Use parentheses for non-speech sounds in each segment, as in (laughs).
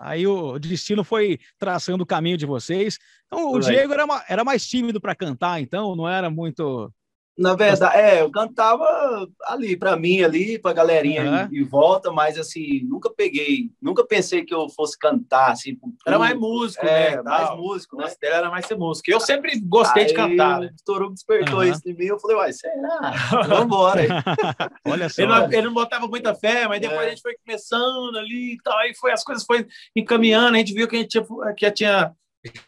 Aí o destino foi traçando o caminho de vocês. Então, o Diego era, era mais tímido para cantar, então, não era muito na verdade, é, eu cantava ali para mim, ali, para galerinha uhum. em, em, volta, mas assim, nunca peguei, nunca pensei que eu fosse cantar, assim. Era mais músico, é, né? Mais músico, né? dele era mais ser músico. Eu sempre gostei aí, de cantar. Né? O Torugo despertou uhum. isso em mim, eu falei, uai, será? Vambora. (laughs) Olha só. Ele não, ele não, botava muita fé, mas depois é. a gente foi começando ali e tal, aí foi, as coisas foram encaminhando, a gente viu que a gente tinha, que tinha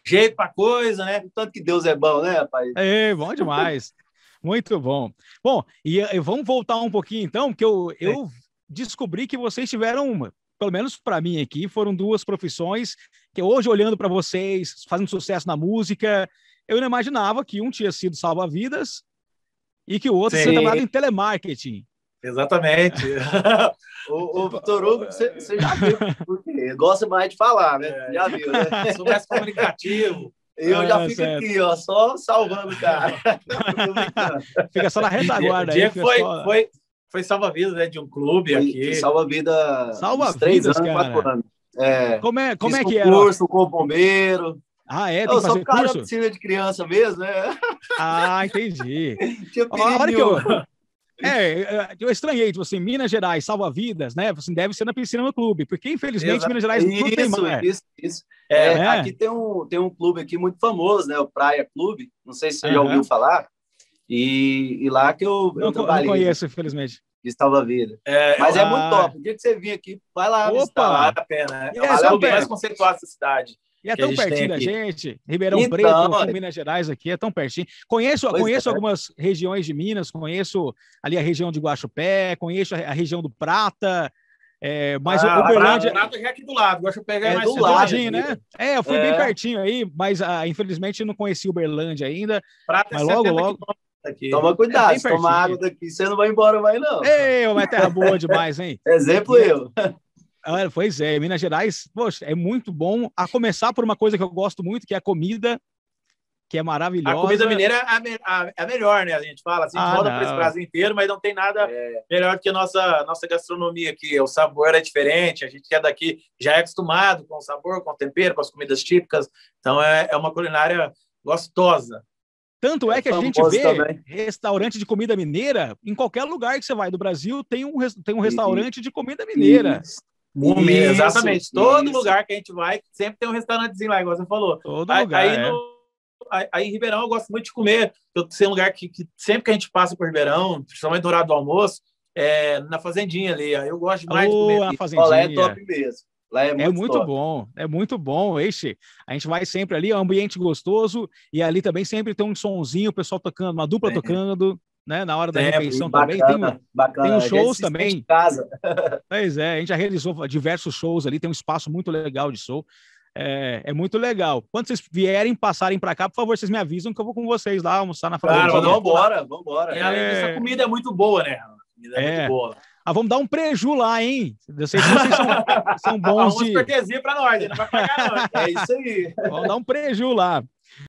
jeito para coisa, né? Tanto que Deus é bom, né, rapaz? É, bom demais. Muito bom. Bom, e, e, vamos voltar um pouquinho então, porque eu, é. eu descobri que vocês tiveram uma, pelo menos para mim aqui, foram duas profissões que hoje, olhando para vocês, fazendo sucesso na música, eu não imaginava que um tinha sido salva-vidas e que o outro tinha trabalhado em telemarketing. Exatamente. (laughs) o, o Torugo, você, já viu, porque gosta mais de falar, né? É. Já viu, né? Sou mais comunicativo. Eu ah, já fico certo. aqui, ó, só salvando o cara. (laughs) fica só na retaguarda aí. Foi, só... foi, foi salva-vidas né, de um clube foi, aqui. Salva-vida. Salva-vidas, cara. Anos, é, como é, como é que era? curso com o bombeiro. Ah, é? Tem eu sou cara curso? da piscina de criança mesmo, né? Ah, entendi. (laughs) Tinha a hora que eu, é, eu estranhei, tipo assim, Minas Gerais salva vidas, né? Assim, deve ser na piscina no clube, porque infelizmente Exato. Minas Gerais não tem mais. Isso, isso. É, é. Aqui tem um, tem um clube aqui muito famoso, né? O Praia Clube. Não sei se você uhum. já ouviu falar. E, e lá que eu, eu não, trabalhei. Não conheço, infelizmente. De salva-vida. É, Mas ah. é muito top. O dia que você vir aqui, vai lá. Opa! Vale a pena. Né? É, vale a pena. mais conceituado essa cidade. E é tão pertinho da gente, Ribeirão então, Preto, Minas Gerais aqui, é tão pertinho. Conheço, conheço é. algumas regiões de Minas, conheço ali a região de Guaxupé, conheço a, a região do Prata, é, mas ah, o Uberlândia... Prata já é aqui do lado, Guaxupé é, é mais do lado, né? É, eu fui bem é. pertinho aí, mas ah, infelizmente não conheci Uberlândia ainda. Prata mas logo, logo... Aqui. Toma cuidado, é toma água daqui, você não vai embora mais, não. Ei, uma terra boa demais, hein? Exemplo eu. Ah, pois é, Minas Gerais, poxa, é muito bom. A começar por uma coisa que eu gosto muito, que é a comida, que é maravilhosa. A comida mineira é a, a, a melhor, né? A gente fala assim, a gente ah, roda para esse Brasil inteiro, mas não tem nada é. melhor que a nossa, nossa gastronomia aqui. O sabor é diferente, a gente que é daqui já é acostumado com o sabor, com o tempero, com as comidas típicas. Então é, é uma culinária gostosa. Tanto é que a gente vê também. restaurante de comida mineira em qualquer lugar que você vai do Brasil, tem um, tem um restaurante de comida mineira. Isso. Isso, exatamente. Todo isso. lugar que a gente vai, sempre tem um restaurantezinho lá, igual você falou. Todo aí, lugar. Aí, é. no, aí, em Ribeirão eu gosto muito de comer. Eu sei um lugar que, que, sempre que a gente passa por Ribeirão, principalmente no horário do almoço, é na fazendinha ali. Aí eu gosto mais oh, de comer. A fazendinha. Lá é top mesmo. Lá é, muito, é muito bom, é muito bom. Esse, a gente vai sempre ali, é um ambiente gostoso e ali também sempre tem um sonzinho, o pessoal tocando, uma dupla é. tocando né? Na hora da é, refeição também. Tem, bacana. tem uns shows também. Casa. (laughs) pois é, a gente já realizou diversos shows ali, tem um espaço muito legal de show. É, é muito legal. Quando vocês vierem, passarem para cá, por favor, vocês me avisam que eu vou com vocês lá almoçar na fazenda. Claro, vamos embora, vamos embora. Além disso, a comida é muito boa, né? A comida é, é. muito boa. Ah, vamos dar um preju lá, hein? Vocês, vocês são, (laughs) são bons de... cortesia para nós, não vai pagar não. É isso aí. Vamos dar um preju lá.